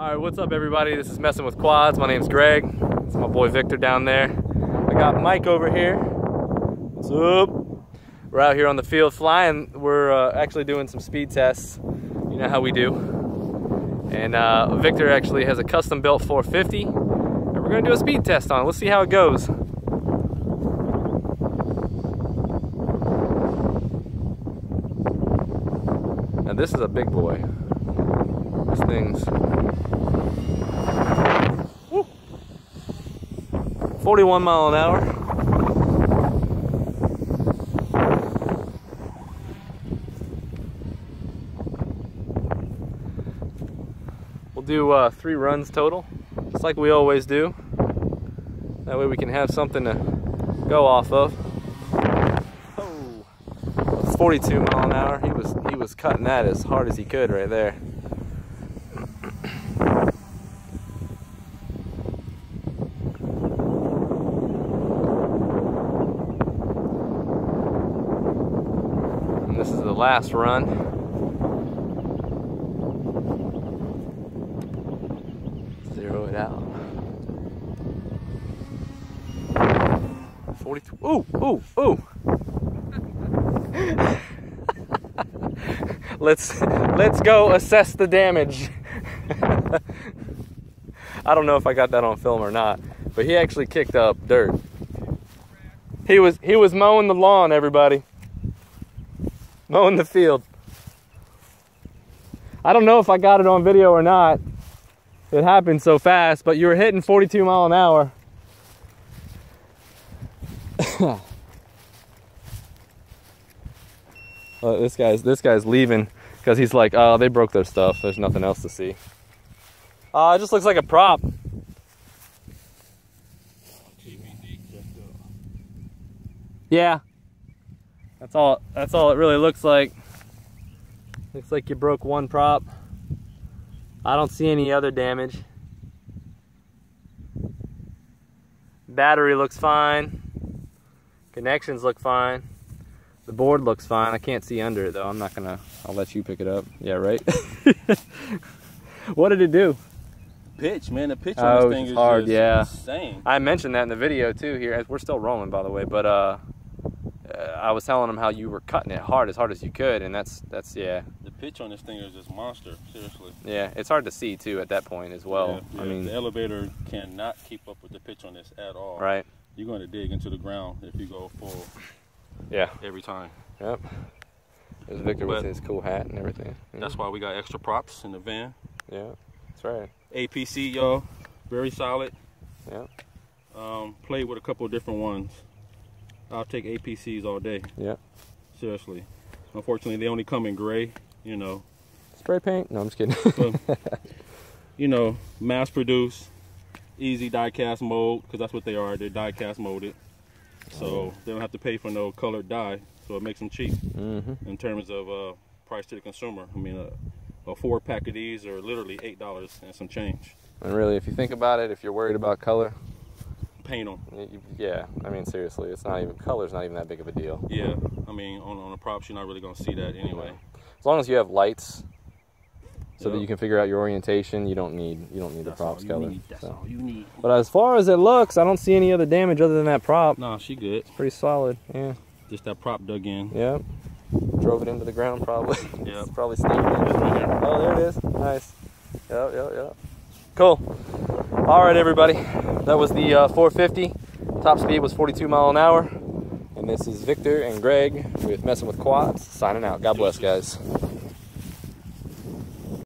All right, what's up everybody? This is Messing with Quads. My name's Greg. It's my boy Victor down there. I got Mike over here. What's up? We're out here on the field flying. We're uh, actually doing some speed tests. You know how we do. And uh, Victor actually has a custom built 450. And we're gonna do a speed test on it. Let's see how it goes. Now this is a big boy. This thing's woo, 41 mile an hour. We'll do uh, three runs total, just like we always do. That way we can have something to go off of. Oh, 42 mile an hour. He was he was cutting that as hard as he could right there. And this is the last run. Zero it out. 42. Ooh, ooh, ooh. let's let's go assess the damage. I don't know if I got that on film or not, but he actually kicked up dirt. He was he was mowing the lawn, everybody. Mowing the field. I don't know if I got it on video or not. It happened so fast, but you were hitting 42 mile an hour. Uh, this guy's this guy's leaving because he's like, oh, they broke their stuff. There's nothing else to see. Uh, it just looks like a prop. Yeah. That's all. That's all it really looks like. Looks like you broke one prop. I don't see any other damage. Battery looks fine. Connections look fine. The board looks fine. I can't see under it though. I'm not gonna. I'll let you pick it up. Yeah, right. what did it do? pitch, man. The pitch on Oh, this thing is hard, just yeah. insane. I mentioned that in the video too. Here, we're still rolling, by the way. But uh, uh, I was telling him how you were cutting it hard, as hard as you could, and that's that's yeah, The pitch on this thing is just monster. Seriously. yeah. It's hard to see too at that point as well. Yeah, I mean, the elevator cannot keep up with the pitch on this at all. right? You're going to dig into the ground if you go full Yeah. every time. Yep. There's Victor with his cool hat and everything. Yeah. That's why we got extra props in the van. Yeah, that's right. APC, y'all, very solid. Yeah. Um, played with a couple of different ones. I'll take APCs all day. Yeah. Seriously. Unfortunately, they only come in gray. You know, Spray paint? No, I'm just kidding. you know, mass produce, easy die cast mold, because that's what they are. They're die cast molded. So they don't have to pay for no colored dye. So it makes them cheap hmm in terms of uh, price to the consumer. I mean, a, a four pack of these are literally $8 and some change. And really, if you think about it, if you're worried about color, Paint them. yeah, I mean seriously, it's not even color's not even that big of a deal. Yeah, I mean, on, on the props, you're not really going to see that anyway. As long as you have lights, so that you can figure out your orientation, you don't need you don't need the That's all props you color. need. That's so. all you need. But as far as it looks, I don't see any other damage other than that prop. Nah, she good. It's pretty solid. Yeah. Just that prop dug in. Yeah. Drove it into the ground probably. Yep. probably staying in. It's right here. Oh, there it is. Nice. Yep, yep, yep. Cool. All right, everybody. That was the uh, 450. Top speed was 42 mile an hour. And this is Victor and Greg with Messing with Quads signing out. God bless, guys.